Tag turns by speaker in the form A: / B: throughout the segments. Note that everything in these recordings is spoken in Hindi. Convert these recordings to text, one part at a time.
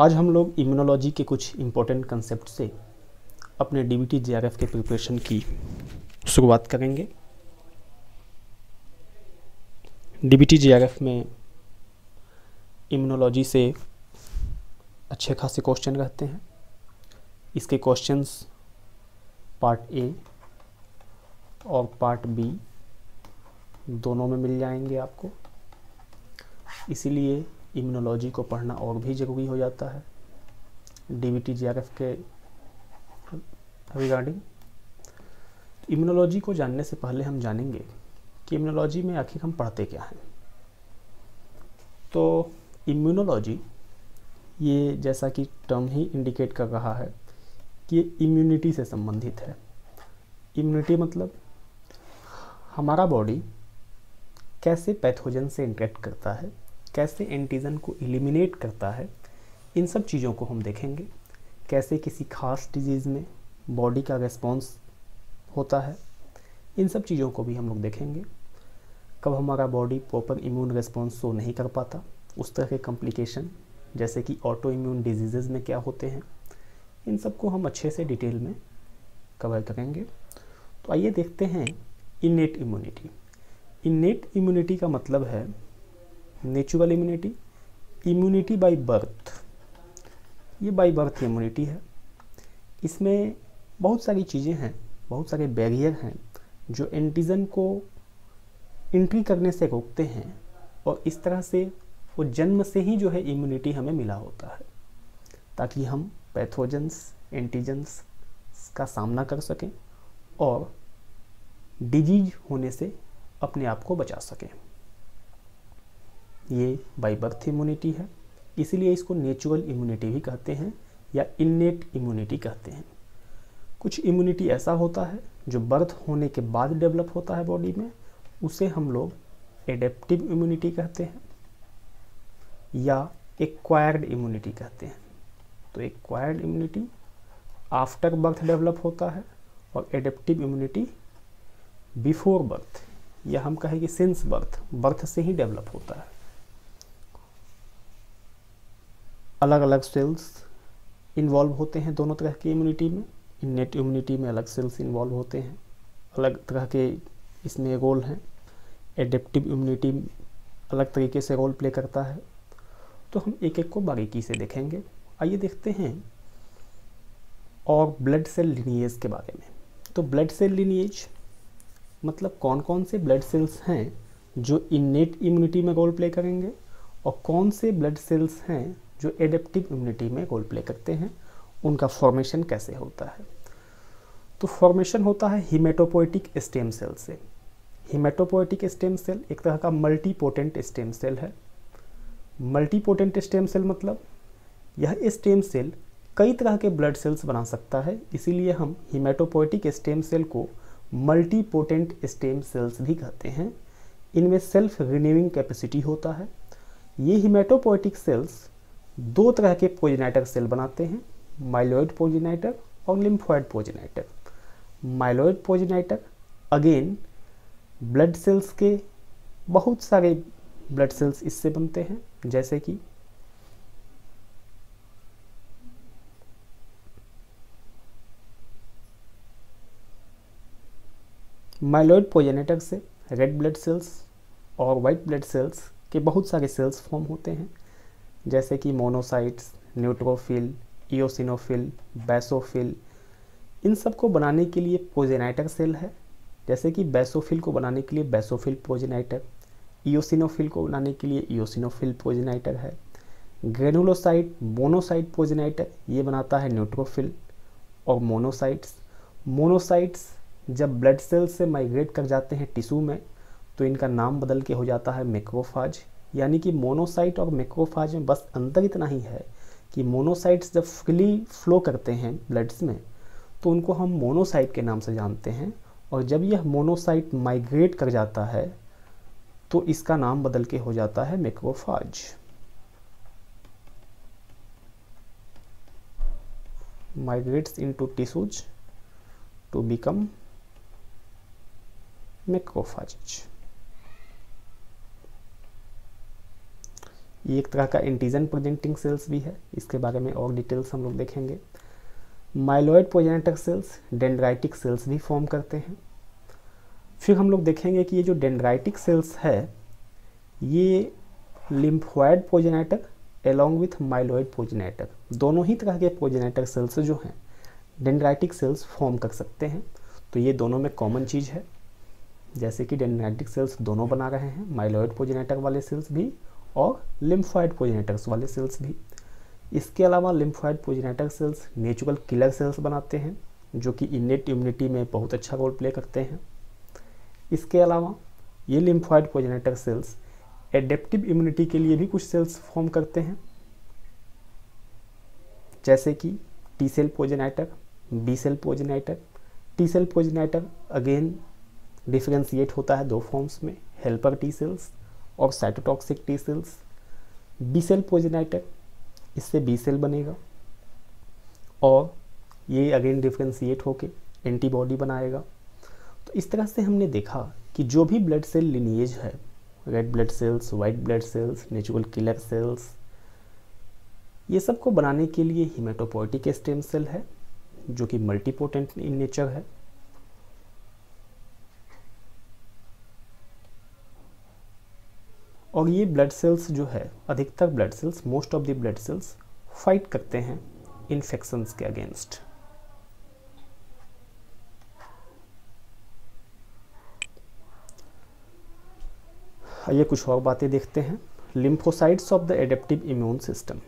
A: आज हम लोग इम्यूनोलॉजी के कुछ इम्पोर्टेंट कंसेप्ट से अपने D B T J R F के प्रिपरेशन की शुरुआत करेंगे। D B T J R F में इम्यूनोलॉजी से अच्छे खासे क्वेश्चन रहते हैं। इसके क्वेश्चंस पार्ट ए और पार्ट बी दोनों में मिल जाएँगे आपको। इसीलिए इम्यूनोलॉजी को पढ़ना और भी ज़रूरी हो जाता है। D B T J R F के रिगार्डिंग इम्यूनोलॉजी को जानने से पहले हम जानेंगे कि इम्यूनोलॉजी में आखिर हम पढ़ते क्या हैं। तो इम्यूनोलॉजी ये जैसा कि टर्म ही इंडिकेट कर रहा है कि ये इम्यूनिटी से संबंधित है। इम्यूनिटी मतलब हमारा बॉडी कैसे पैथोजन से इंटरेक्ट करता है कैसे एंटीजन को एलिमिनेट करता है, इन सब चीज़ों को हम देखेंगे। कैसे किसी खास डिज़ीज़ में बॉडी का रिस्पॉन्स होता है, इन सब चीज़ों को भी हम लोग देखेंगे। कब हमारा body proper immune response show नहीं कर पाता, उस तरह के कॉम्प्लिकेशन जैसे कि ऑटो इम्यून डिज़ीज़ में क्या होते हैं, इन सबको हम अच्छे से डिटेल में कवर करेंगे। तो आइए देखते हैं इनेट इम्यूनिटी इनेट इम्यूनिटी का मतलब है natural immunity immunity by birth. ये बाय बर्थ इम्यूनिटी है। इसमें बहुत सारी चीज़ें हैं, बहुत सारे बैरियर हैं, जो एंटीजन को एंट्री करने से रोकते हैं और इस तरह से वो जन्म से ही जो है इम्यूनिटी हमें मिला होता है, ताकि हम पैथोजेंस एंटीजेंस का सामना कर सकें और डिज़ीज़ होने से अपने आप को बचा सकें। ये बाई बर्थ इम्यूनिटी है। इसीलिए इसको नेचुरल इम्यूनिटी भी कहते हैं या इन्नेट इम्यूनिटी कहते हैं। कुछ इम्यूनिटी ऐसा होता है जो बर्थ होने के बाद डेवलप होता है बॉडी में, उसे हम लोग एडेप्टिव इम्यूनिटी कहते हैं या एक्वायर्ड इम्यूनिटी कहते हैं। तो acquired immunity after birth develop होता है और एडेप्टिव इम्यूनिटी बिफोर बर्थ या हम कहें कि सिंस बर्थ बर्थ से ही डेवलप होता है। अलग अलग सेल्स इन्वॉल्व होते हैं दोनों तरह की इम्यूनिटी में। इन्नेट इम्यूनिटी में अलग सेल्स इन्वॉल्व होते हैं। अलग तरह के इसमें रोल हैं। एडेप्टिव इम्यूनिटी अलग तरीके से रोल प्ले करता है। तो हम एक एक को बारीकी से देखेंगे। आइए देखते हैं। और ब्लड सेल लिनिएज के बारे में। तो ब्लड सेल लिनिएज मतलब कौन कौन से ब्लड सेल्स हैं जो इन्नेट इम्यूनिटी में रोल प्ले करेंगे और कौन से ब्लड सेल्स हैं जो एडेप्टिव इम्यूनिटी में रोल प्ले करते हैं, उनका फॉर्मेशन कैसे होता है? तो फॉर्मेशन होता है हिमेटोपोइटिक स्टेम सेल से। हिमेटोपोइटिक स्टेम सेल एक तरह का मल्टीपोटेंट स्टेम सेल है। मल्टीपोटेंट स्टेम सेल मतलब यह स्टेम सेल कई तरह के ब्लड सेल्स बना सकता है, इसीलिए हम हिमेटोपोइटिक स्टेम सेल को मल्टीपोटेंट स्टेम सेल्स भी कहते हैं। इनमें सेल्फ रिन्यूइंग कैपेसिटी होता है। ये हिमेटोपोइटिक सेल्स दो तरह के पोजिनाइटर सेल बनाते हैं, माइलॉइड पोजिनाइटर और lymphoid progenitor. Myeloid progenitor, again, blood cells के बहुत सारे ब्लड सेल्स इससे बनते हैं, जैसे कि माइलॉइड पोजेनेटर से रेड ब्लड सेल्स और वाइट ब्लड सेल्स के बहुत सारे सेल्स फॉर्म होते हैं। जैसे कि मोनोसाइट्स, न्यूट्रोफिल ईओसिनोफिल बैसोफिल, इन सबको बनाने के लिए पोजेनाइटर सेल है। जैसे कि बैसोफिल को बनाने के लिए बैसोफिल पोजेनाइटर ईओसिनोफिल को बनाने के लिए ईओसिनोफिल पोजेनाइटर है। ग्रेनुलोसाइट, मोनोसाइट पोजेनाइटर, ये बनाता है न्यूट्रोफिल। और मोनोसाइट्स मोनोसाइट्स जब ब्लड सेल से माइग्रेट कर जाते हैं टिशू में तो इनका नाम बदल के हो जाता है मैक्रोफाज। यानी कि मोनोसाइट और मैक्रोफाज में बस अंतर इतना ही है कि मोनोसाइट्स जब फ्रीली फ्लो करते हैं ब्लड्स में तो उनको हम मोनोसाइट के नाम से जानते हैं। और जब यह मोनोसाइट माइग्रेट कर जाता है तो इसका नाम बदल के हो जाता है macrophage. migrates into tissues to become macrophages ये एक तरह का एंटीजन प्रेजेंटिंग सेल्स भी है। इसके बारे में और डिटेल्स हम लोग देखेंगे। Myeloid progenitor cells dendritic cells भी फॉर्म करते हैं। फिर हम लोग देखेंगे कि ये जो डेंड्राइटिक सेल्स है, ये lymphoid progenitor along with myeloid progenitor दोनों ही तरह के प्रोजेनेटर सेल्स जो हैं डेंड्राइटिक सेल्स फॉर्म कर सकते हैं। तो ये दोनों में कॉमन चीज़ है। जैसे कि डेंड्राइटिक सेल्स दोनों बना रहे हैं माइलॉइड प्रोजेनेटर वाले सेल्स भी और लिम्फॉइड प्रोजेनेटर्स वाले सेल्स भी। इसके अलावा lymphoid progenitor cells natural killer cells बनाते हैं, जो कि इनेट इम्यूनिटी में बहुत अच्छा रोल प्ले करते हैं। इसके अलावा ये lymphoid progenitor cells adaptive immunity के लिए भी कुछ सेल्स फॉर्म करते हैं। जैसे कि T cell progenitor B cell progenitor T cell progenitor again differentiate होता है दो फॉर्म्स में हेल्पर टी सेल्स और cytotoxic T cells B cell progenitor इससे बी सेल बनेगा। और ये अगेन डिफ्रेंशिएट होके एंटीबॉडी बनाएगा। तो इस तरह से हमने देखा कि जो भी ब्लड सेल लिनिएज है red blood cells white blood cells natural killer cells ये सबको बनाने के लिए हीमेटोपोइटिक स्टेम सेल है, जो कि मल्टीपोटेंट इन नेचर है। और ये ब्लड सेल्स जो है, अधिकतर blood cells most of the blood cells fight करते हैं इन्फेक्शंस के अगेंस्ट ये कुछ और बातें देखते हैं. Lymphocytes of the adaptive immune system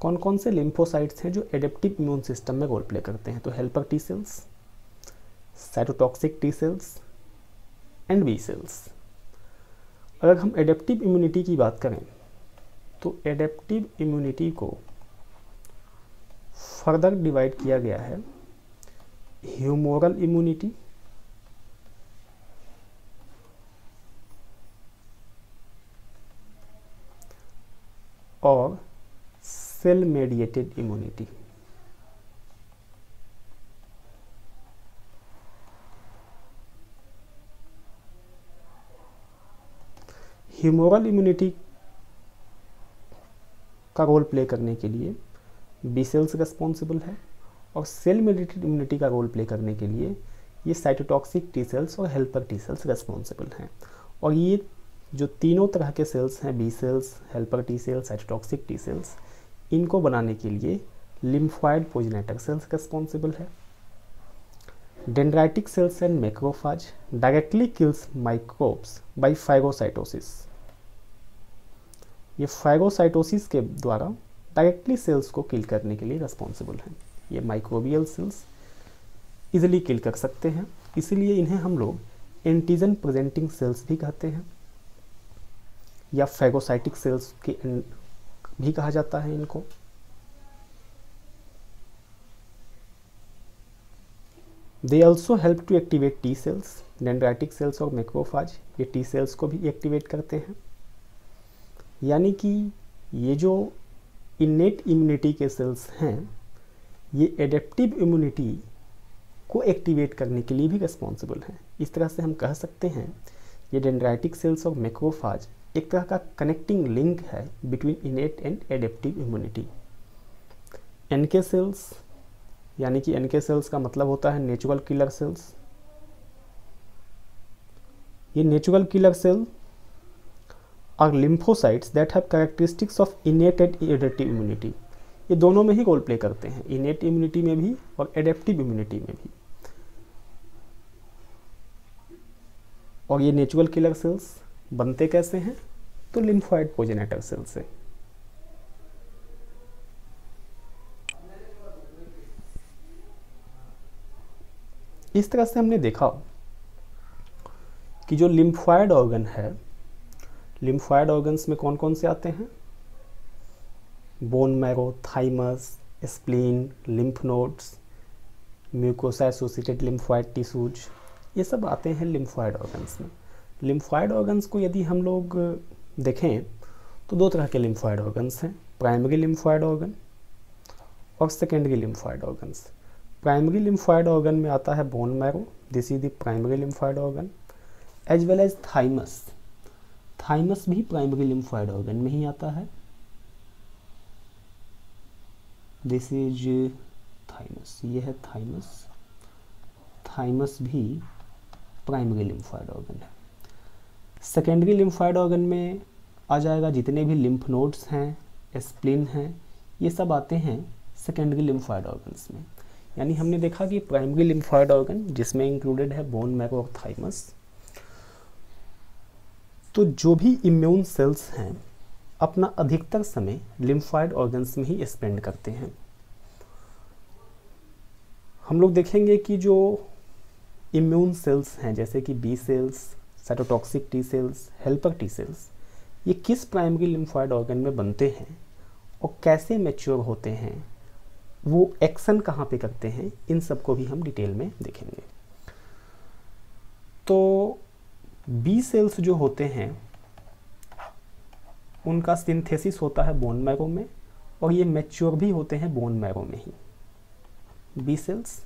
A: कौन कौन से लिम्फोसाइट्स हैं जो एडेप्टिव इम्यून सिस्टम में रोल प्ले करते हैं? तो helper T cells cytotoxic T cells and B cells अगर हम एडेप्टिव इम्यूनिटी की बात करें तो एडेप्टिव इम्यूनिटी को फर्दर डिवाइड किया गया है ह्यूमोरल इम्यूनिटी और cell mediated immunity humoral immunity का रोल प्ले करने के लिए बी सेल्स रेस्पॉन्सिबल है और सेल मेडिएटेड इम्यूनिटी का रोल प्ले करने के लिए ये साइटोटॉक्सिक टी सेल्स और हेल्पर टी सेल्स रेस्पॉन्सिबल हैं। और ये जो तीनों तरह के सेल्स हैं B cells helper T cells cytotoxic T cells इनको बनाने के लिए लिम्फॉइड पोजिनेटर सेल्स रेस्पॉन्सिबल है। Dendritic cells and macrophage directly kills microbes by phagocytosis ये फाइगोसाइटोसिस के द्वारा डायरेक्टली सेल्स को किल करने के लिए रेस्पॉन्सिबल हैं। ये माइक्रोबियल सेल्स इजिली किल कर सकते हैं। इसीलिए इन्हें हम लोग एंटीजन प्रेजेंटिंग सेल्स भी कहते हैं, या फैगोसाइटिक सेल्स की भी कहा जाता है इनको। They also help to activate T cells dendritic cells और मैक्रोफाज ये टी सेल्स को भी एक्टिवेट करते हैं। यानी कि ये जो इनेट इम्यूनिटी के सेल्स हैं, ये एडेप्टिव इम्यूनिटी को एक्टिवेट करने के लिए भी रिस्पॉन्सिबल हैं। इस तरह से हम कह सकते हैं, ये डेंड्राइटिक सेल्स और मैक्रोफाज एक तरह का कनेक्टिंग लिंक है between innate and adaptive immunity NK cells यानी कि एनके सेल्स का मतलब होता है नेचुरल किलर सेल्स ये natural killer cell are lymphocytes that have characteristics of innate and adaptive immunity ये दोनों में ही रोल प्ले करते हैं इनेट इम्यूनिटी में भी और एडेप्टिव इम्यूनिटी में भी। और ये नेचुरल किलर सेल्स बनते कैसे हैं? तो लिम्फॉइड प्रोजेनेटर सेल से। इस तरह से हमने देखा कि जो लिम्फॉइड ऑर्गन है लिम्फॉइड ऑर्गन्स में कौन कौन से आते हैं? Bone marrow thymus spleen lymph nodes mucosa associated lymphoid tissues ये सब आते हैं लिम्फॉइड ऑर्गन्स में। लिम्फॉइड ऑर्गन्स को यदि हम लोग देखें तो दो तरह के लिम्फॉइड ऑर्गन्स हैं। प्राइमरी लिम्फॉइड ऑर्गन और secondary lymphoid organs primary lymphoid organ में आता है bone marrow this is the primary lymphoid organ as well as thymus thymus भी प्राइमरी लिम्फॉइड ऑर्गन में ही आता है. दिस इज़ थाइमस ये है थाइमस थाइमस भी प्राइमरी लिम्फॉइड ऑर्गन है. सेकेंडरी लिम्फॉइड ऑर्गन में आ जाएगा जितने भी लिम्फ नोड्स हैं स्प्लिन हैं, ये सब आते हैं सेकेंडरी लिम्फॉइड ऑर्गन्स में. यानी हमने देखा कि प्राइमरी लिम्फॉइड ऑर्गन जिसमें इंक्लूडेड है बोन मैरो और थाइमस तो जो भी इम्यून सेल्स हैं, अपना अधिकतर समय लिम्फॉइड ऑर्गन्स में ही स्पेंड करते हैं। हम लोग देखेंगे कि जो इम्यून सेल्स हैं, जैसे कि B cells cytotoxic T cells helper T cells ये किस प्राइमरी लिम्फॉइड ऑर्गन में बनते हैं और कैसे मैच्योर होते हैं, वो एक्शन कहाँ पे करते हैं, इन सबको भी हम डिटेल में देखेंगे। तो बी सेल्स जो होते हैं, उनका सिंथेसिस होता है बोन मैरो में और ये मैच्योर भी होते हैं बोन मैरो में ही। बी सेल्स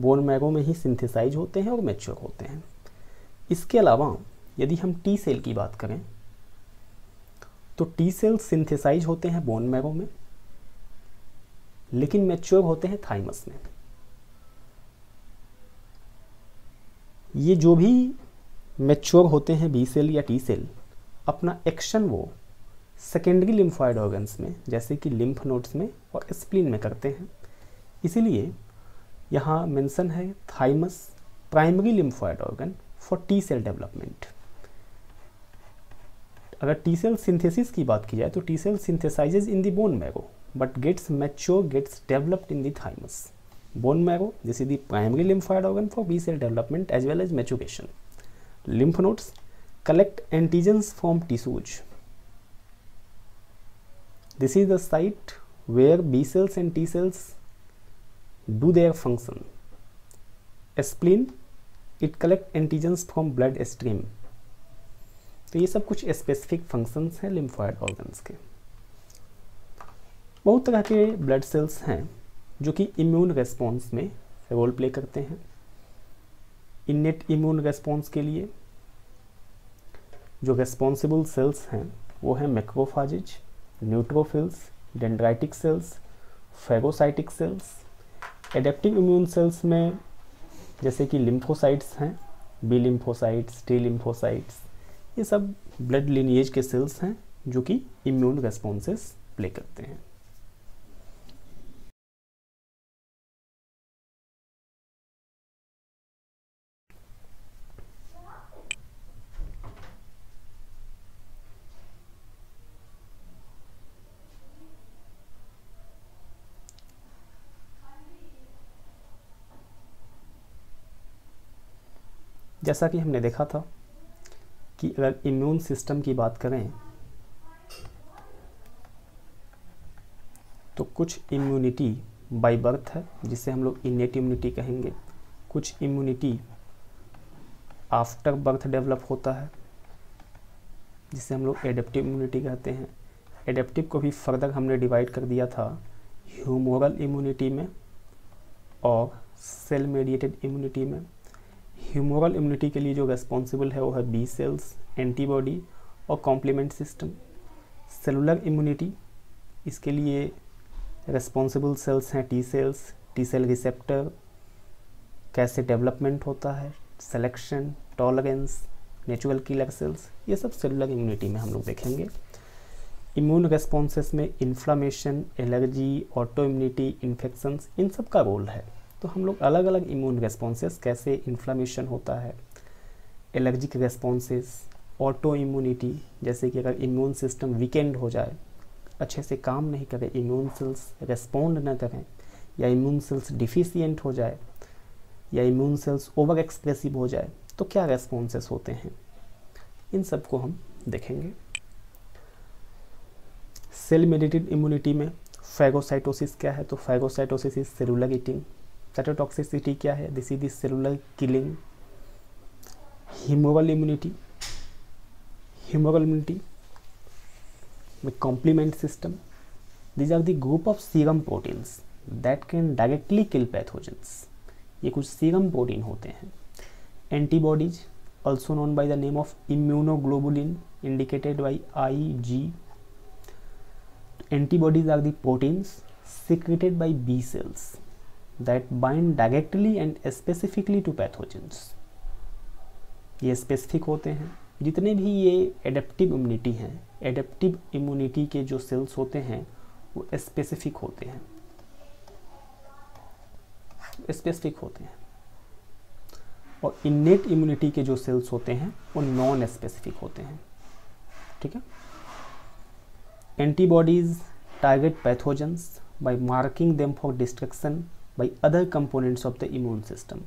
A: बोन मैरो में ही सिंथेसाइज होते हैं और मैच्योर होते हैं। इसके अलावा यदि हम टी सेल की बात करें तो टी सेल्स सिंथेसाइज होते हैं बोन मैरो में, लेकिन मैच्योर होते हैं थाइमस में। ये जो भी मैच्योर होते हैं बी सेल या टी सेल अपना एक्शन वो सेकेंडरी लिम्फॉइड ऑर्गन्स में, जैसे कि लिम्फ नोड्स में और स्प्लिन में करते हैं। इसीलिए यहाँ मेंशन है thymus primary lymphoid organ for T cell development अगर टी सेल सिंथेसिस की बात की जाए तो T cell synthesises in the bone marrow but gets mature gets developed in the thymus bone marrow this is the primary lymphoid organ for B cell development as well as maturation lymph nodes collect antigens from tissues this is the site where b cells and t cells do their function spleen it collect antigens from blood stream तो ये सब कुछ स्पेसिफिक फ़ंक्शंस हैं लिम्फॉइड ऑर्गन्स के बहुत तरह के ब्लड सेल्स हैं जो कि इम्यून रेस्पॉन्स में रोल प्ले करते हैं इनेट इम्यून रेस्पॉन्स के लिए, जो रेस्पॉन्सिबल सेल्स हैं, वो हैं macrophages neutrophils dendritic cells phagocytic cells adaptive immune cells में जैसे कि लिम्फोसाइट्स हैं बी लिम्फोसाइट्स टी लिम्फोसाइट्स ये सब ब्लड लिनिएज के सेल्स हैं, जो कि इम्यून रेस्पॉन्सेस प्ले करते हैं। जैसा कि हमने देखा था कि अगर इम्यून सिस्टम की बात करें तो कुछ इम्यूनिटी बाय बर्थ है, जिसे हम लोग इनेट इम्यूनिटी कहेंगे। कुछ इम्यूनिटी आफ्टर बर्थ डेवलप होता है, जिसे हम लोग एडेप्टिव इम्यूनिटी कहते हैं। एडेप्टिव को भी फर्दर हमने डिवाइड कर दिया था ह्यूमोरल इम्यूनिटी में और सेल मेडिएटेड इम्यूनिटी में। ह्यूमोरल इम्यूनिटी के लिए जो रेस्पॉन्सिबल है, वो है बी सेल्स एंटीबॉडी और कॉम्प्लीमेंट सिस्टम सेलुलर इम्यूनिटी इसके लिए रेस्पॉन्सिबल सेल्स हैं T cells T cell receptor कैसे डेवलपमेंट होता है selection tolerance natural killer cells ये सब सेलुलर इम्यूनिटी में हम लोग देखेंगे. इम्यून रेस्पॉन्सेस में inflammation allergy autoimmunity infections इन सब का रोल है. तो हम लोग अलग अलग इम्यून रेस्पॉन्सेस कैसे इन्फ्लामेशन होता है एलर्जिक रेस्पॉन्सेस ऑटो इम्यूनिटी जैसे कि अगर इम्यून सिस्टम वीकेंड हो जाए, अच्छे से काम नहीं करे इम्यून सेल्स रेस्पॉन्ड न करें, या इम्यून सेल्स डिफिशियंट हो जाए, या इम्यून सेल्स ओवर एक्सप्रेसिव हो जाए तो क्या रेस्पॉन्सेस होते हैं? इन सबको हम देखेंगे। सेल मेडिटेड इम्यूनिटी में फैगोसाइटोसिस क्या है? तो phagocytosis is cellular eating cytotoxicity क्या है? This is cellular killing humoral immunity humoral immunity complement system these are the group of serum proteins that can directly kill pathogens ये कुछ सीरम प्रोटीन होते हैं। Antibodies also known by the name of immunoglobulin indicated by I G antibodies are the proteins secreted by B cells that bind directly and specifically to pathogens. ये स्पेसिफिक होते हैं। जितने भी ये एडेप्टिव इम्यूनिटी हैं एडेप्टिव इम्यूनिटी के जो सेल्स होते हैं, वो स्पेसिफिक होते हैं। स्पेसिफिक होते हैं। और इन्नेट इम्यूनिटी के जो सेल्स होते हैं, वो नॉन स्पेसिफिक होते हैं। ठीक है? Antibodies target pathogens by marking them for destruction by other components of the immune system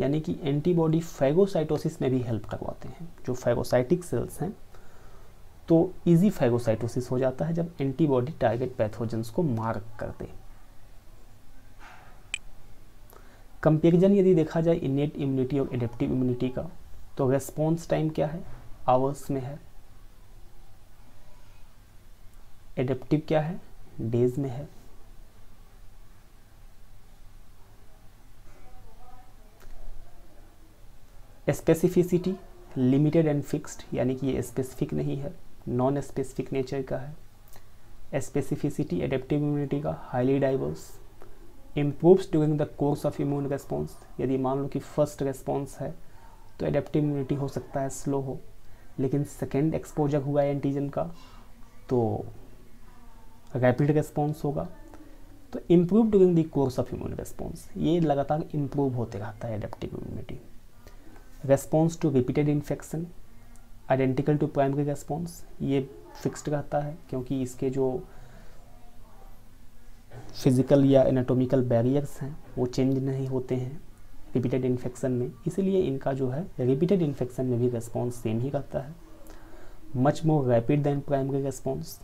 A: यानी कि एंटीबॉडी फैगोसाइटोसिस में भी हेल्प करवाते हैं, जो फैगोसाइटिक सेल्स हैं तो इजी फैगोसाइटोसिस हो जाता है जब एंटीबॉडी टारगेट पैथोजेंस को मार्क कर दे। कंपेरिजन यदि देखा जाए इनेट इम्यूनिटी और एडेप्टिव इम्यूनिटी का तो रेस्पॉन्स टाइम क्या है? आवर्स में है। एडेप्टिव क्या है? डेज़ में है। स्पेसिफिसिटी लिमिटेड एंड फिक्स्ड यानी कि ये स्पेसिफिक नहीं है नॉन स्पेसिफिक नेचर का है। स्पेसिफिसिटी एडेप्टिव इम्यूनिटी का highly diverse improves during the course of immune response यदि मान लो कि फ़र्स्ट रेस्पॉन्स है तो एडेप्टिव इम्यूनिटी हो सकता है स्लो हो। लेकिन सेकेंड एक्सपोजर हुआ है एंटीजन का तो रैपिड रेस्पॉन्स होगा। तो improve during the course of immune response ये लगातार इम्प्रूव होते रहता है adaptive immunity response to repeated infection identical to primary response ये फिक्स्ड रहता है क्योंकि इसके जो फ़िज़िकल या एनाटोमिकल बैरियर्स हैं, वो चेंज नहीं होते हैं रिपीटेड इन्फेक्शन में। इसलिए इनका जो है रिपीटेड इन्फेक्शन में भी रेस्पॉन्स सेम ही रहता है। Much more rapid than primary response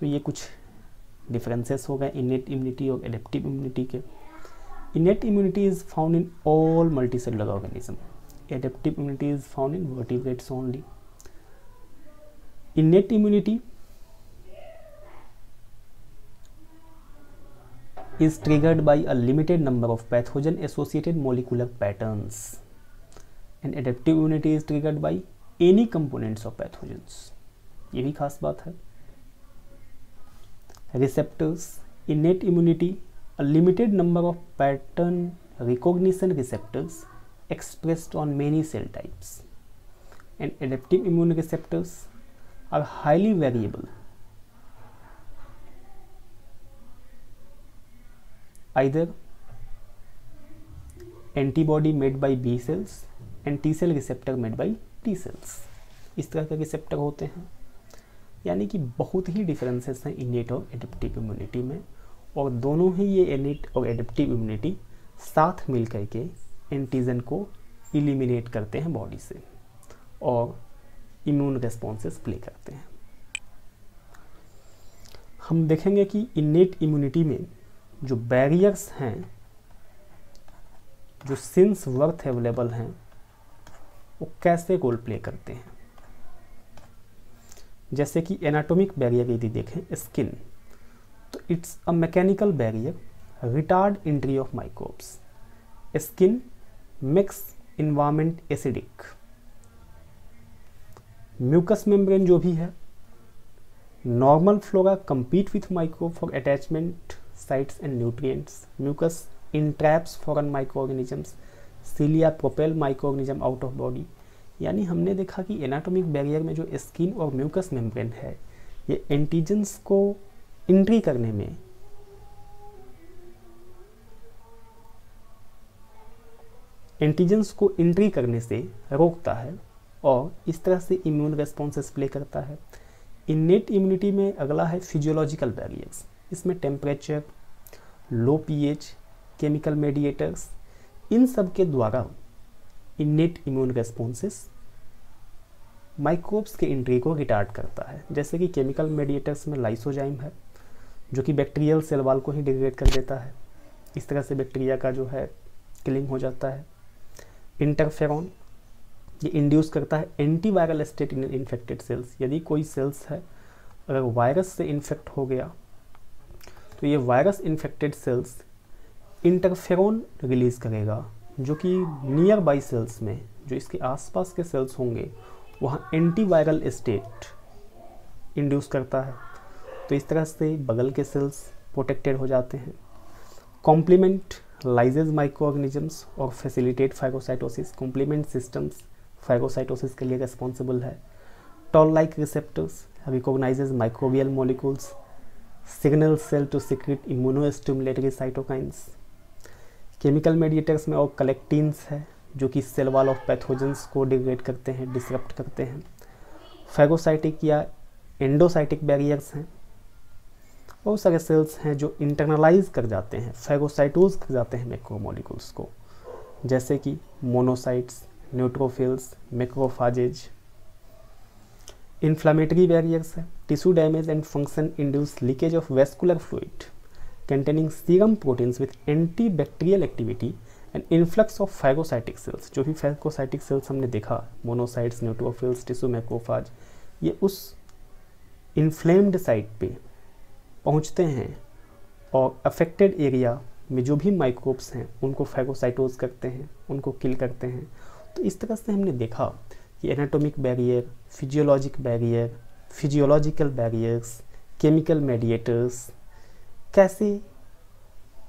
A: तो ये कुछ डिफरेंसेस हो गए इनेट इम्यूनिटी और एडेप्टिव इम्यूनिटी के। Innate immunity is found in all multi multicellular organism adaptive immunity is found in vertebrates only. Innate immunity is triggered by a limited number of pathogen associated molecular patterns and adaptive immunity is triggered by any components of pathogens ये भी खास बात है receptors innate immunity a limited number of pattern recognition receptors expressed on many cell types and adaptive immune receptors are highly variable either antibody made by B cells and T cell receptor made by T cells इस तरह के रिसेप्टर होते हैं यानी कि बहुत ही डिफरेंसेस हैं इनेट और एडेप्टिव इम्यूनिटी में और दोनों ही ये इनेट और एडेप्टिव इम्यूनिटी साथ मिल करके एंटीजन को इलिमिनेट करते हैं बॉडी से और इम्यून रेस्पॉन्सेस प्ले करते हैं। हम देखेंगे कि इनेट इम्यूनिटी में जो बैरियर्स हैं, जो सिंस वर्थ अवेलेबल हैं, वो कैसे रोल प्ले करते हैं। जैसे कि एनाटॉमिक बैरियर यदि देखें स्किन तो it's a mechanical barrier retard entry of microbes skin mix environment acidic. Mucus membrane जो भी है, normal flora compete with micro for attachment sites and nutrients. Mucus entraps foreign microorganisms cilia propel microorganism out of body. यानी हमने देखा कि एनाटॉमिक बैरियर में जो स्किन और म्यूकस मेम्ब्रेन है, ये एंटीजेंस को इंट्री करने में एंटीजेंस को एंट्री करने से रोकता है और इस तरह से इम्यून रेस्पॉन्सेस प्ले करता है। इन्नेट इम्यूनिटी में अगला है फिजियोलॉजिकल बैरियर्स इसमें temperature low pH chemical mediators इन सब के द्वारा इन्नेट इम्यून रेस्पॉन्सेस माइक्रोब्स के एंट्री को रिटार्ट करता है। जैसे कि केमिकल मेडिएटर्स में लाइसोजाइम है, जो कि बैक्टीरियल सेल वाल को ही डिग्रेड कर देता है। इस तरह से बैक्टीरिया का जो है किलिंग हो जाता है। इंटरफेरॉन, ये इंड्यूस करता है antiviral state in infected cells यदि कोई सेल्स है, अगर वायरस से इन्फेक्ट हो गया तो ये virus infected cells interferon release करेगा, जो कि नियर बाई सेल्स में, जो इसके आसपास के सेल्स होंगे, वहाँ एंटीवायरल स्टेट इंड्यूस करता है। तो इस तरह से बगल के सेल्स प्रोटेक्टेड हो जाते हैं। कॉम्प्लीमेंट लाइजेज माइक्रो ऑर्गेनिजम्स और facilitate phagocytosis complement systems phagocytosis के लिए रिस्पॉन्सिबल है। Toll like receptors recognises microbial molecules signal cell to secrete immunostimulatory cytokines chemical mediators में और कलेक्टिन्स है, जो कि सेल वाल ऑफ़ पैथोजेंस को डिग्रेड करते हैं डिसरप्ट करते हैं। फैगोसाइटिक या एंडोसाइटिक बैरियर्स हैं बहुत सारे सेल्स हैं जो इंटरनलाइज कर जाते हैं फैगोसाइटोज कर जाते हैं मैक्रोमोलिकुल्स को। जैसे कि monocytes neutrophils macrophages inflammatory barriers है tissue damage and function induce leakage of vascular fluid serum proteins with antibacterial activity and influx of phagocytic cells जो भी फैगोसाइटिक सेल्स हमने देखा मोनोसाइट्स न्यूट्रोफिल्स टिश्यू मैक्रोफाज ये उस इन्फ्लेम्ड साइट पे पहुँचते हैं और अफेक्टेड एरिया में जो भी माइक्रोब्स हैं, उनको फैगोसाइटोज करते हैं, उनको किल करते हैं। तो इस तरह से हमने देखा कि anatomic barrier physiologic barrier physiological barriers chemical mediators कैसे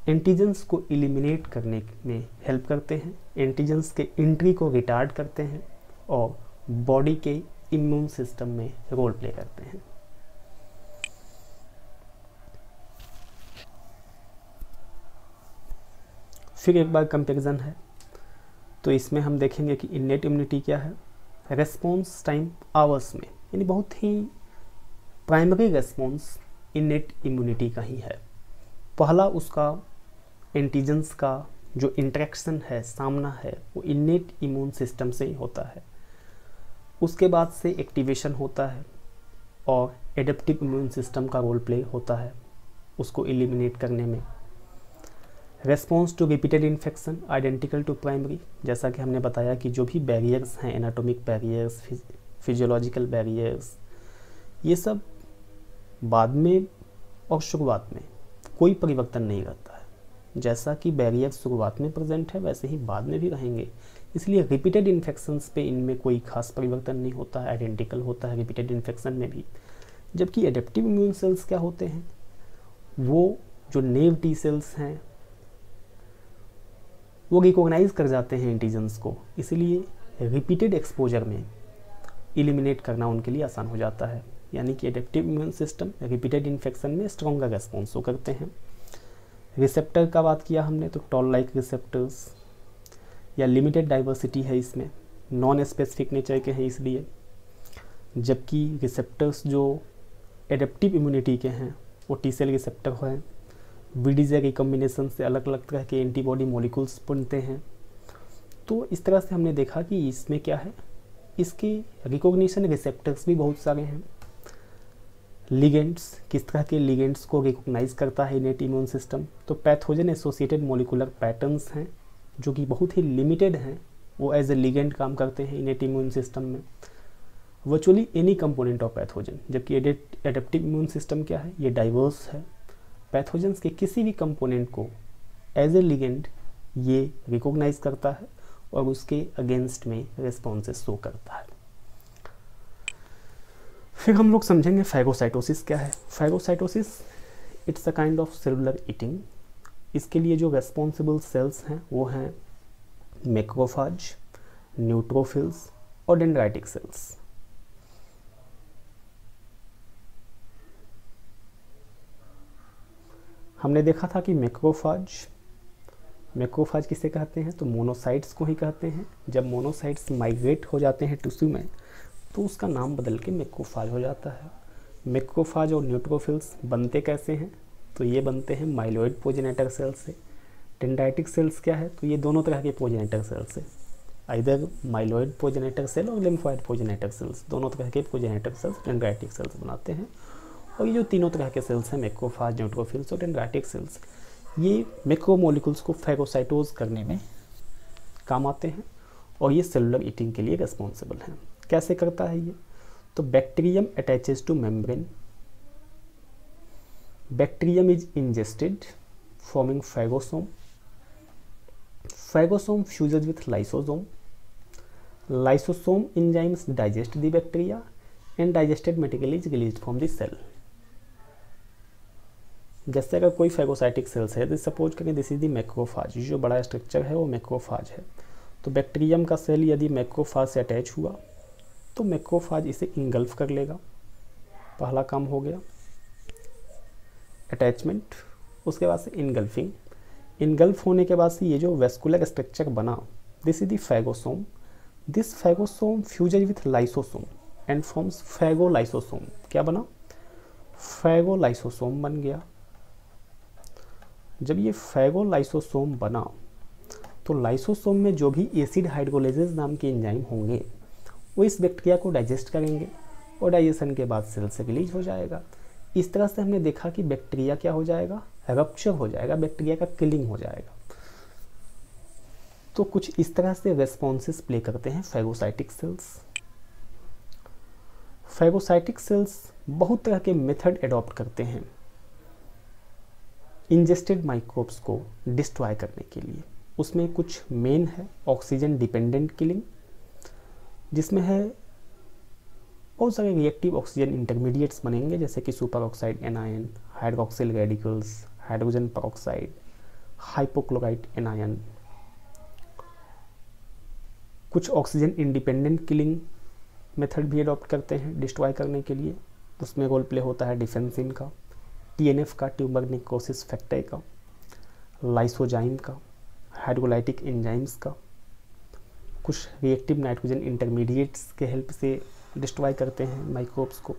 A: एंटीजेंस को इलिमिनेट करने में हेल्प करते हैं एंटीजेंस के एंट्री को रिटार्ड करते हैं और बॉडी के इम्यून सिस्टम में रोल प्ले करते हैं। फिर एक बार कंपैरिजन है। तो इसमें हम देखेंगे कि इननेट इम्यूनिटी क्या है। रेस्पॉन्स टाइम आवर्स में, यानी बहुत ही प्राइमरी रेस्पॉन्स इननेट इम्यूनिटी का ही है। पहला उसका एंटीजेंस का जो इंट्रैक्शन है, सामना है, वो इन्नेट इम्यून सिस्टम से ही होता है। उसके बाद से एक्टिवेशन होता है और एडेप्टिव इम्यून सिस्टम का रोल प्ले होता है उसको एलिमिनेट करने में। Response to repeated infection identical to primary जैसा कि हमने बताया कि जो भी बैरियर्स हैं एनाटॉमिक बैरियर्स फिजियोलॉजिकल बैरियर्स ये सब बाद में और शुरुआत में कोई परिवर्तन नहीं रहता है। जैसा कि बैरियर शुरुआत में प्रेजेंट है, वैसे ही बाद में भी रहेंगे। इसलिए रिपीटेड इन्फेक्शंस पे इनमें कोई खास परिवर्तन नहीं होता है आइडेंटिकल होता है रिपीटेड इन्फेक्शन में भी। जबकि एडेप्टिव इम्यून सेल्स क्या होते हैं? वो जो नेव टी सेल्स हैं वो रिकोगनाइज़ कर जाते हैं एंटीजेंस को। इसलिए रिपीटेड एक्सपोजर में इलिमिनेट करना उनके लिए आसान हो जाता है। यानी कि adaptive immune system repeated infection में स्ट्रॉन्गर रेस्पॉन्स वो करते हैं। रिसेप्टर का बात किया हमने तो टॉल लाइक रिसेप्टर्स या लिमिटेड डाइवर्सिटी है इसमें। नॉन स्पेसिफिक नेचर के हैं इसलिए। जबकि रिसेप्टर्स जो एडेप्टिव इम्यूनिटी के हैं, वो टी सेल रिसेप्टर हैं। वीडीजे रिकम्बिनेशन से अलग अलग तरह के एंटीबॉडी मॉलिक्यूल्स बनते हैं। तो इस तरह से हमने देखा कि इसमें क्या है? इसके रिकॉग्निशन रिसेप्टर्स भी बहुत सारे हैं। लिगेंड्स, किस तरह के लिगेंड्स को रिकोगनाइज करता है इनेट इम्यून सिस्टम तो पैथोजन एसोसिएटेड मोलिकुलर पैटर्न्स हैं, जो कि बहुत ही लिमिटेड हैं। वो एज ए लिगेंड काम करते हैं इनेट इम्यून सिस्टम में। Virtually any component of pathogen जबकि एडेप्टिव इम्यून सिस्टम क्या है? ये डाइवर्स है। पैथोजेंस के किसी भी कंपोनेंट को एज ए लिगेंड ये रिकॉग्नाइज करता है और उसके अगेंस्ट में रिस्पॉन्सेस शो करता है। फिर हम लोग समझेंगे फैगोसाइटोसिस क्या है। Phagocytosis it's a kind of cellular eating इसके लिए जो रेस्पॉन्सिबल सेल्स हैं, वो हैं मैक्रोफाज न्यूट्रोफिल्स और डेंड्राइटिक सेल्स हमने देखा था कि मैक्रोफाज मैक्रोफाज किसे कहते हैं? तो मोनोसाइट्स को ही कहते हैं। जब मोनोसाइट्स माइग्रेट हो जाते हैं टिश्यू में तो उसका नाम बदल के मेक्रोफाज हो जाता है। मेक्रोफाज और न्यूट्रोफिल्स बनते कैसे हैं? तो ये बनते हैं माइलोइड पोजेनेटर सेल से। टेंडाइटिक सेल्स क्या है? तो ये दोनों तरह के पोजेनेटर सेल्स है। इधर माइलोइड पोजेनेटर सेल और लिम्फॉइड पोजेनेटर सेल्स। दोनों तरह के पोजेनेटर सेल्स टेंड्राइटिक सेल्स बनाते हैं। और ये जो तीनों तरह के सेल्स हैं मेक्रोफाज न्यूट्रोफिल्स और टेंड्राइटिक सेल्स ये मेक्रोमोलिकुल्स को फैगोसाइटोज करने में काम आते हैं और ये सेलुलर ईटिंग के लिए रिस्पॉन्सिबल हैं। कैसे करता है ये? तो bacterium attaches to membrane bacterium is ingested forming phagosome phagosome fuses with lysosome lysosome enzymes digest the bacteria and digested material is released from the cell. जैसे अगर कोई फेगोसाइटिक सेल्स है तो सपोज़ करें दिस इज़ दी मैक्रोफाज जो बड़ा स्ट्रक्चर है वो मैक्रोफाज है। तो बैक्टीरियम का सेल यदि मैक्रोफाज से अटैच हुआ तो मैक्रोफाज इसे इंगल्फ कर लेगा। पहला काम हो गया। अटैचमेंट उसके बाद से इनगल्फिंग इनगल्फ होने के बाद से ये जो वेस्कुलर स्ट्रक्चर बना this is the phagosome this phagosome fusion with lysosome and forms phagolysosome क्या बना? फैगोलाइसोसोम बन गया। जब ये फैगोलाइसोसोम बना तो लाइसोसोम में जो भी एसिड हाइड्रोलेजेस नाम के एंजाइम होंगे, वो इस बैक्टीरिया को डाइजेस्ट करेंगे और डाइजेशन के बाद सेल से रिलीज़ हो जाएगा। इस तरह से हमने देखा कि बैक्टीरिया क्या हो जाएगा? रप्चर हो जाएगा, बैक्टीरिया का किलिंग हो जाएगा। तो कुछ इस तरह से रेस्पॉन्सेस प्ले करते हैं फैगोसाइटिक सेल्स फैगोसाइटिक सेल्स बहुत तरह के मेथड एडॉप्ट करते हैं। इंजेस्टेड माइक्रोब्स को डिस्ट्रॉय करने के लिए। उसमें कुछ मेन है, ऑक्सीजन डिपेंडेंट किलिंग, जिसमें है बहुत सारे रिएक्टिव ऑक्सीजन इंटरमीडिएट्स बनेंगे, जैसे कि superoxide anion hydroxyl radicals hydrogen peroxide hypochloride anion कुछ ऑक्सीजन इंडिपेंडेंट किलिंग मेथड भी अडॉप्ट करते हैं डिस्ट्रॉय करने के लिए। उसमें रोल प्ले होता है डिफेंसिन का टीएनएफ का ट्यूबर निकोसिस फैक्टर का लाइसोजाइम का हाइड्रोलाइटिक एंजाइम्स का, कुछ रिएक्टिव नाइट्रोजन इंटरमीडिएट्स के हेल्प से डिस्ट्रॉय करते हैं माइक्रोब्स को।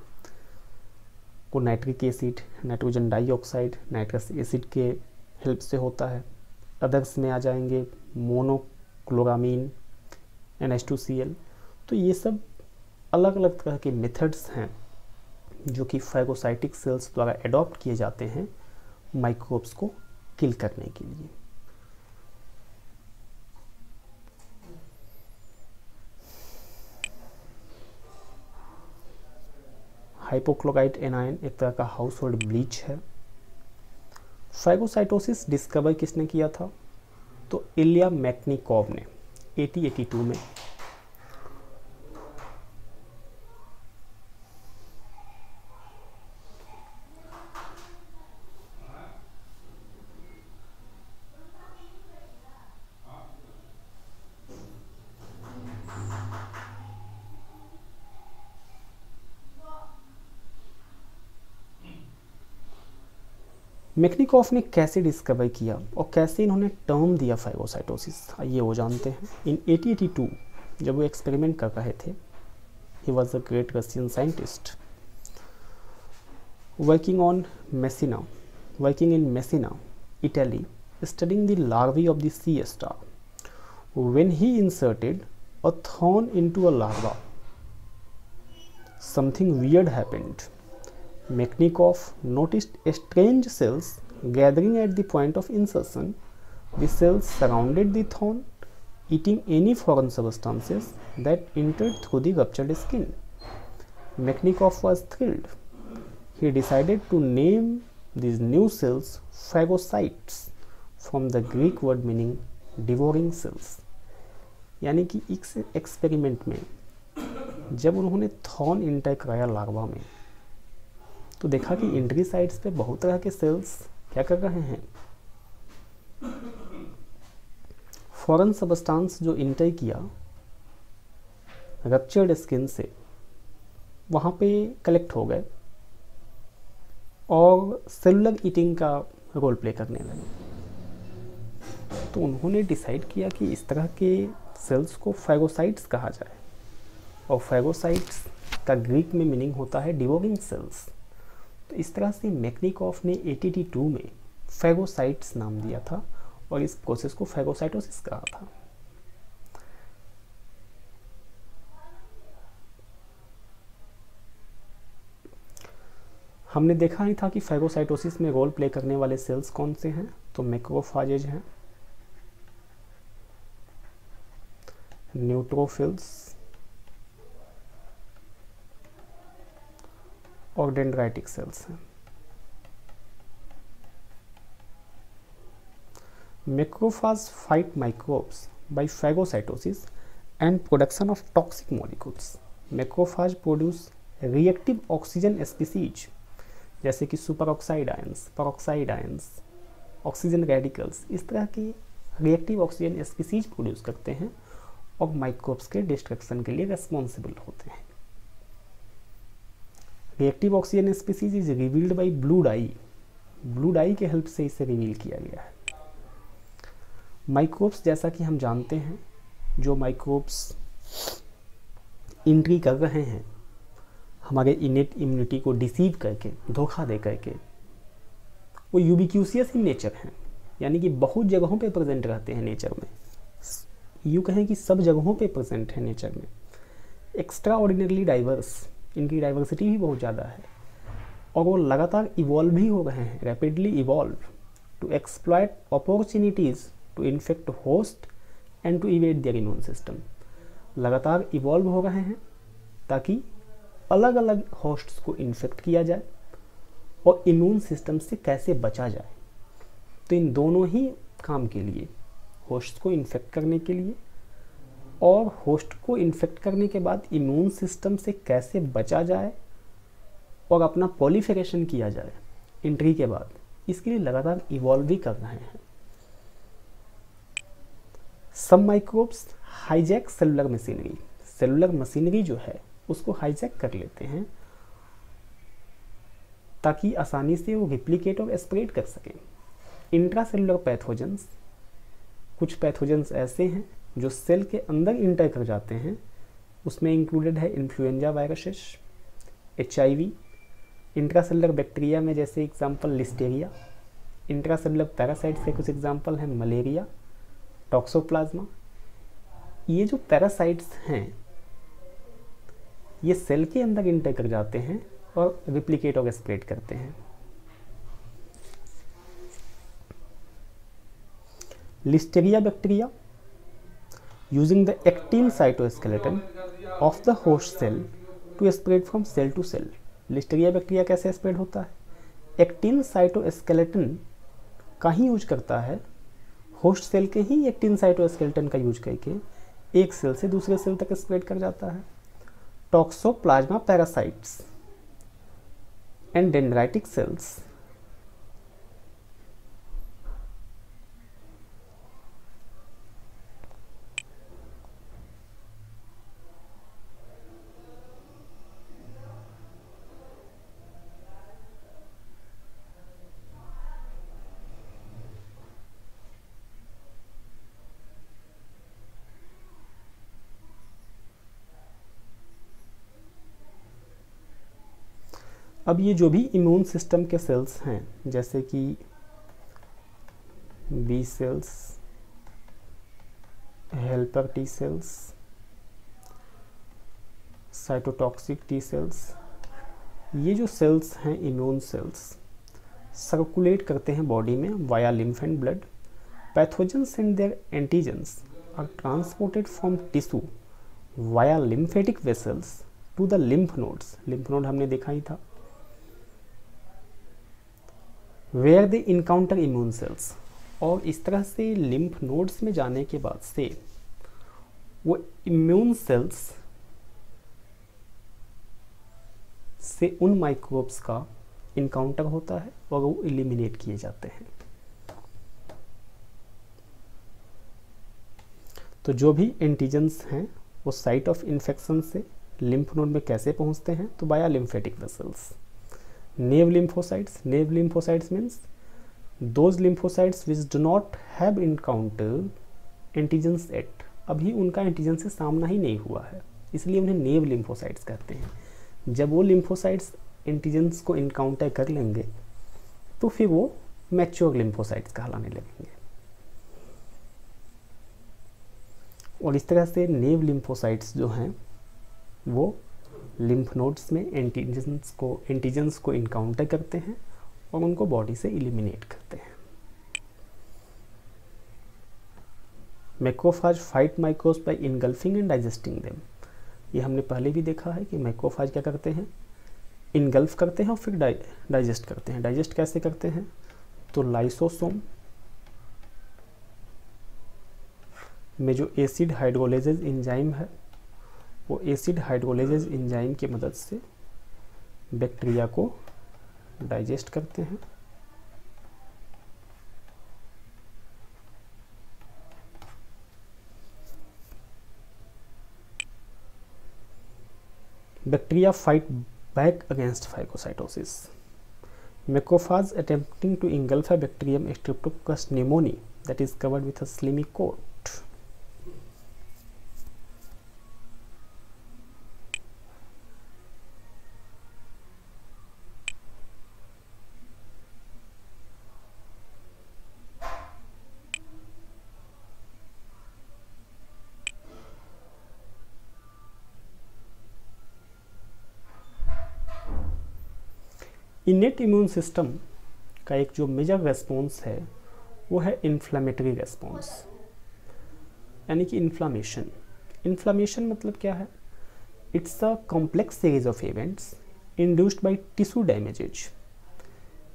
A: को nitric acid nitrogen dioxide nitrous acid के हेल्प से होता है। अदर्स में आ जाएँगे मोनोक्लोरामीन एन तो ये सब अलग अलग तरह के मेथड्स हैं। जो कि फैगोसाइटिक सेल्स द्वारा एडॉप्ट किए जाते हैं माइक्रोब्स को किल करने के लिए। हाइपोक्लोराइड एनायन एक तरह का हाउस होल्ड ब्लीच है। फैगोसाइटोसिस डिस्कवर किसने किया था? तो इलिया मैकनिकॉव ने 1882 में। मेकनिकॉफ ने कैसे डिस्कवर किया और कैसे इन्होंने टर्म दिया फाइगोसाइटोसिस ये वो जानते हैं इन 1882 जब वो एक्सपेरिमेंट कर रहे थे he was a great Russian scientist working on Messina working in Messina Italy studying the larvae of the sea star. When he inserted a thorn into a larva, something weird happened. Mechnikov noticed strange cells gathering at the point of insertion. The cells surrounded the thorn, eating any foreign substances that entered through the ruptured skin. Mechnikov was thrilled. He decided to name these new cells phagocytes from the Greek word meaning devouring cells. यानी कि इस एक्सपेरिमेंट में जब उन्होंने थॉर्न इंटर कराया लार्वा में तो देखा कि इंट्री साइड्स पे बहुत तरह के सेल्स क्या कर रहे हैं? फॉरेन सबस्टांस जो इंटर किया रप्चर्ड स्किन से, वहाँ पे कलेक्ट हो गए और सेलुलर ईटिंग का रोल प्ले करने लगे। तो उन्होंने डिसाइड किया कि इस तरह के सेल्स को फैगोसाइट्स कहा जाए और फैगोसाइट्स का ग्रीक में मीनिंग होता है डिवोगिंग सेल्स तो इस तरह से मैकनिकॉफ ने 1882 में फैगोसाइट्स नाम दिया था और इस प्रोसेस को फेगोसाइटोसिस कहा था। हमने देखा ही था कि फैगोसाइटोसिस में रोल प्ले करने वाले सेल्स कौन से हैं तो मैक्रोफाजेज हैं न्यूट्रोफिल्स और सेल्स हैं। Macrophage fight microbes by phagocytosis and production of toxic molecules macrophage produce reactive oxygen species जैसे कि superoxide ions peroxide ions oxygen radicals इस तरह की रिएक्टिव ऑक्सीजन स्पीसीज प्रोड्यूस करते हैं और माइक्रोब्स के डिस्ट्रक्शन के लिए रेस्पॉन्सिबल होते हैं। Reactive oxygen species is revealed by blue dye blue dye के हेल्प से इसे रिवील किया गया है। माइक्रोब्स जैसा कि हम जानते हैं, जो माइक्रोब्स इंट्री कर रहे हैं, हमारे इनेट इम्यूनिटी को डिसीव करके, धोखा दे करके, वो यूबिक्यूसियस इन नेचर हैं। यानी कि बहुत जगहों पे प्रेजेंट रहते हैं नेचर में। यूँ कहें कि सब जगहों पे प्रेजेंट है नेचर में। एक्स्ट्रा ऑर्डिनरली डाइवर्स इनकी डाइवर्सिटी भी बहुत ज़्यादा है। और वो लगातार इवॉल्व भी हो रहे हैं rapidly evolve to exploit opportunities to infect host and to evade their immune system लगातार इवॉल्व हो रहे हैं ताकि अलग अलग होस्ट्स को इन्फेक्ट किया जाए और इम्यून सिस्टम से कैसे बचा जाए। तो इन दोनों ही काम के लिए होस्ट को इन्फेक्ट करने के लिए और होस्ट को इन्फेक्ट करने के बाद इम्यून सिस्टम से कैसे बचा जाए और अपना पॉलीफेरेशन किया जाए इंट्री के बाद, इसके लिए लगातार इवॉल्व भी कर रहे हैं। सब microbes hijack cellular machinery cellular machinery जो है, उसको हाईजैक कर लेते हैं ताकि आसानी से वो रिप्लिकेट और स्प्रेड कर सकें। इंट्रासेलुलर पैथोजेंस कुछ पैथोजेंस ऐसे हैं जो सेल के अंदर इंटर कर जाते हैं, उसमें इंक्लूडेड है influenza viruses H I V intracellular bacteria में जैसे एग्जांपल लिस्टेरिया इंट्रासेलुलर पैरासाइट से कुछ एग्जांपल हैं मलेरिया टॉक्सोप्लाज्मा ये जो पैरासाइट्स हैं, ये सेल के अंदर इंटर कर जाते हैं और रिप्लिकेट और स्प्रेड करते हैं। Listeria bacteria using the actin cytoskeleton of the host cell to spread from cell to cell. Listeria bacteria कैसे स्प्रेड होता है? एक्टिन साइटोस्केलेटन का ही यूज़ करता है। होस्ट सेल के ही एक्टिन साइटोस्केलेटन का यूज़ करके एक सेल से दूसरे सेल तक स्प्रेड कर जाता है। Toxoplasma parasites and dendritic cells अब ये जो भी इम्यून सिस्टम के सेल्स हैं, जैसे कि B cells helper T cells cytotoxic T cells ये जो सेल्स हैं इम्यून सेल्स सर्कुलेट करते हैं बॉडी में via lymph and blood pathogens and their antigens are transported from tissue via lymphatic vessels to the lymph nodes lymph node हमने देखा ही था। Where they encounter immune cells और इस तरह से लिम्फ नोड्स में जाने के बाद से वो इम्यून सेल्स से उन माइक्रोब्स का इनकाउंटर होता है और वो इलिमिनेट किए जाते हैं। तो जो भी एंटीजेंस हैं, वो साइट ऑफ़ इन्फेक्शन से लिम्फ नोड में कैसे पहुँचते हैं तो via lymphatic vessels nave lymphocytes. Nave lymphocytes means those lymphocytes which do not have encountered antigens yet. अभी उनका एंटीजन से सामना ही नहीं हुआ है। इसलिए उन्हें नेव लिम्फोसाइट्स कहते हैं। जब वो लिम्फोसाइट्स एंटीजेंस को इनकाउंटर कर लेंगे तो फिर वो मैच्योर लिम्फोसाइट्स कहलाने लगेंगे। और इस तरह से नेव लिम्फोसाइट्स जो हैं, वो लिम्फ नोड्स में एंटीजेंस को एंटीजेंस को इनकाउंटर करते हैं और उनको बॉडी से इलिमिनेट करते हैं। Macrophage fight microbes by engulfing and digesting them ये हमने पहले भी देखा है कि मैक्रोफाज क्या करते हैं? इनगल्फ करते हैं और फिर डाइजेस्ट करते हैं। डाइजेस्ट कैसे करते हैं? तो लाइसोसोम में जो एसिड हाइड्रोलेजेज इंजाइम है वो एसिड हाइड्रोलेज इंजाइम की मदद से बैक्टीरिया को डाइजेस्ट करते हैं। Bacteria fight back against phagocytosis macrophage attempting to engulf a bacterium streptococcus pneumoniae that is covered with a slimy coat innate immune system का एक जो मेजर रेस्पॉन्स है, वो है इन्फ्लामेटरी रेस्पॉन्स यानी कि इन्फ्लामेशन इन्फ्लामेशन मतलब क्या है? It's a complex series of events induced by tissue damages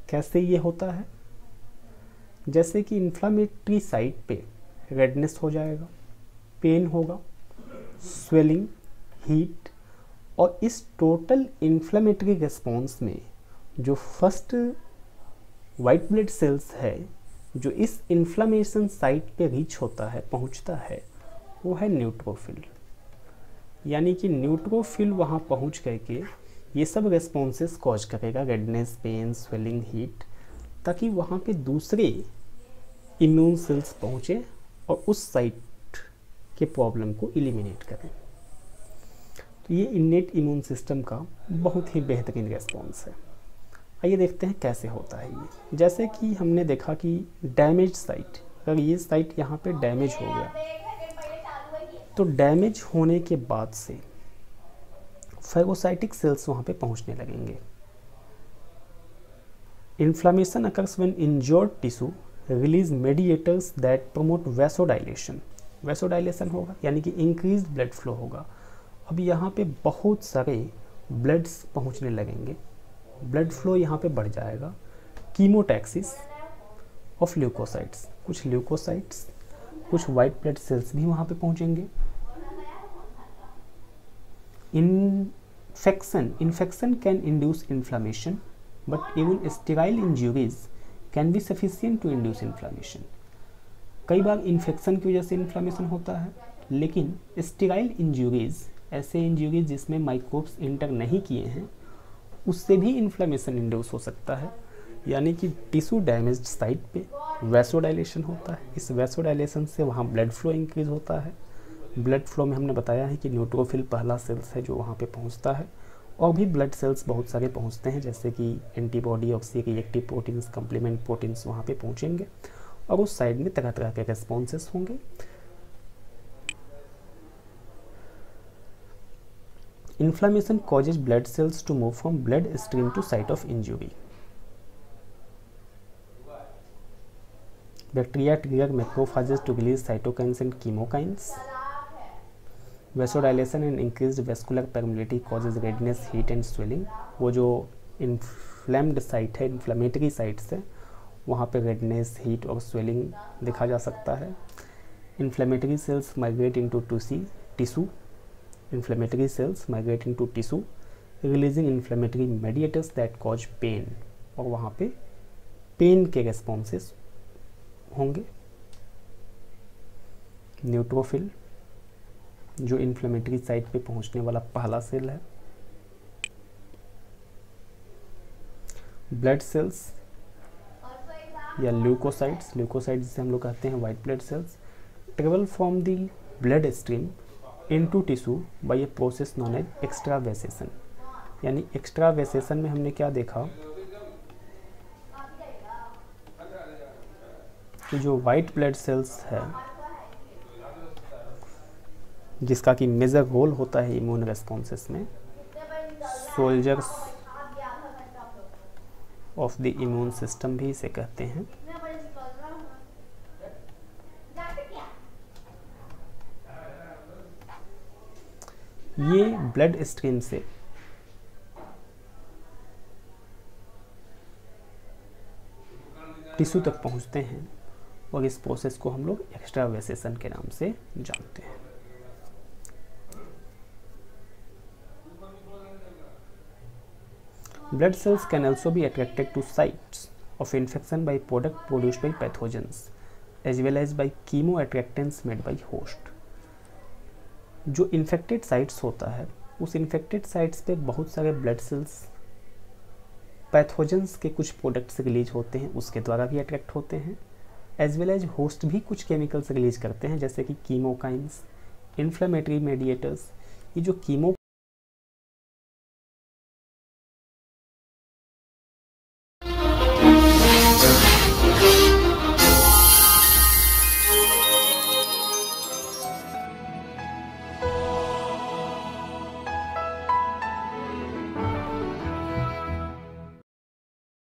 A: कैसे ये होता है? जैसे कि इन्फ्लामेटरी साइट पे रेडनेस हो जाएगा पेन होगा स्वेलिंग हीट और इस टोटल इन्फ्लामेटरी रेस्पॉन्स में जो फ़र्स्ट वाइट ब्लड सेल्स है, जो इस इन्फ्लामेशन साइट पे रीच होता है, पहुँचता है, वो है न्यूट्रोफिल यानी कि न्यूट्रोफिल वहाँ पहुँच करके ये सब रेस्पॉन्सेस कॉज करेगा रेडनेस पेन स्वेलिंग हीट ताकि वहाँ पे दूसरे इम्यून सेल्स पहुँचे और उस साइट के प्रॉब्लम को इलिमिनेट करें. तो ये इन्नेट इम्यून सिस्टम का बहुत ही बेहतरीन रेस्पॉन्स है. आइए देखते हैं कैसे होता है ये। जैसे कि हमने देखा कि डैमेज साइट अगर ये साइट यहाँ पे डैमेज हो गया तो डैमेज होने के बाद से फेगोसाइटिक सेल्स वहाँ पे पहुँचने लगेंगे। Inflammation occurs when injured tissue release mediators that promote vasodilation vasodilation होगा, यानी कि इंक्रीज ब्लड फ्लो होगा। अब यहाँ पे बहुत सारे ब्लड्स पहुँचने लगेंगे। ब्लड फ्लो यहाँ पे बढ़ जाएगा। कीमोटैक्सिस ऑफ़ ल्यूकोसाइट्स कुछ ल्यूकोसाइट्स कुछ वाइट ब्लड सेल्स भी वहाँ पे पहुँचेंगे। Infection infection can induce inflammation but even sterile injuries can be sufficient to induce inflammation कई बार इन्फेक्शन की वजह से इन्फ्लामेशन होता है, लेकिन स्टेराइल इंजुरीज ऐसे इंजुरीज जिसमें माइक्रोब्स इंटर नहीं किए हैं उससे भी इन्फ्लेमेशन इंड्यूस हो सकता है। यानी कि टिश्यू डैमेज साइट पे वैसोडाइलेशन होता है। इस वैसोडाइलेशन से वहाँ ब्लड फ्लो इंक्रीज होता है। ब्लड फ्लो में हमने बताया है कि न्यूट्रोफिल पहला सेल्स है जो वहाँ पे पहुँचता है। और भी ब्लड सेल्स बहुत सारे पहुँचते हैं, जैसे कि antibody oxy reactive proteins complement proteins वहाँ पर पहुँचेंगे। और उस साइड में तरह तरह के रेस्पॉन्सेस होंगे। Inflammation causes blood cells to move from blood stream to site of injury. Bacteria trigger macrophages to release cytokines and chemokines. Vasodilation and increased vascular permeability causes redness, heat and swelling. वो जो इन्फ्लेम्ड साइट है इन्फ्लेमेटरी साइट्स है वहाँ पे रेडनेस हीट और स्वेलिंग देखा जा सकता है inflammatory cells migrate into टूसी tissue inflammatory cells migrate into tissue, releasing inflammatory mediators that cause pain. और वहाँ पे पेन के रेस्पॉन्सेस होंगे। न्यूट्रोफिल जो इन्फ्लेमेटरी साइट पे पहुँचने वाला पहला सेल है। ब्लड सेल्स या ल्यूकोसाइट्स ल्यूकोसाइट्स जिसे हम लोग कहते हैं white blood cells travel from the blood stream into tissue by a process known as extravasation यानी एक्स्ट्रा एक्स्ट्रावेसेशन में हमने क्या देखा? कि जो वाइट ब्लड सेल्स है, जिसका कि मेजर रोल होता है इम्यून रेस्पॉन्सेस में soldiers of the immune system भी इसे कहते हैं। ये ब्लड स्ट्रीम से। टिश्यू तक पहुँचते हैं और इस प्रोसेस को हम लोग एक्स्ट्रा एक्स्ट्रावेसेशन के नाम से जानते हैं। Blood cells can also be attracted to sites of infection by product produce by pathogens as well as by chemoattractants made by host जो इन्फेक्टेड साइट्स होता है, उस इन्फेक्टेड साइट्स पे बहुत सारे ब्लड सेल्स पैथोजेंस के कुछ प्रोडक्ट्स रिलीज़ होते हैं, उसके द्वारा भी अट्रैक्ट होते हैं एज वेल एज होस्ट भी कुछ केमिकल्स रिलीज़ करते हैं, जैसे कि कीमोकाइंस इन्फ्लेमेटरी मेडिएटर्स ये जो कीमो